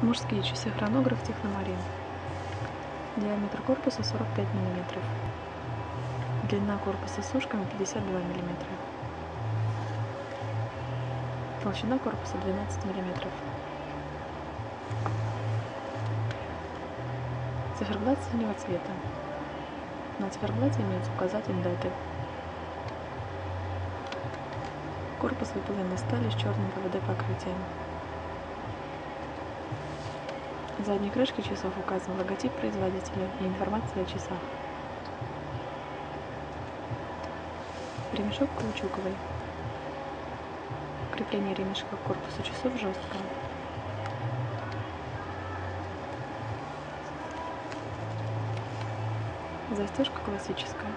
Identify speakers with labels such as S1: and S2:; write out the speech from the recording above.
S1: Мужские часы хронограф Техномарин. Диаметр корпуса 45 мм. Длина корпуса с ушками 52 мм. Толщина корпуса 12 мм. Циферблат синего цвета. На циферблате имеется указатель даты. Корпус выполнен из стали с черным ПВД покрытием. Задней крышке часов указан логотип производителя и информация о часах. Ремешок каучуковый. Крепление ремешка к корпусу часов жесткое. Застежка классическая.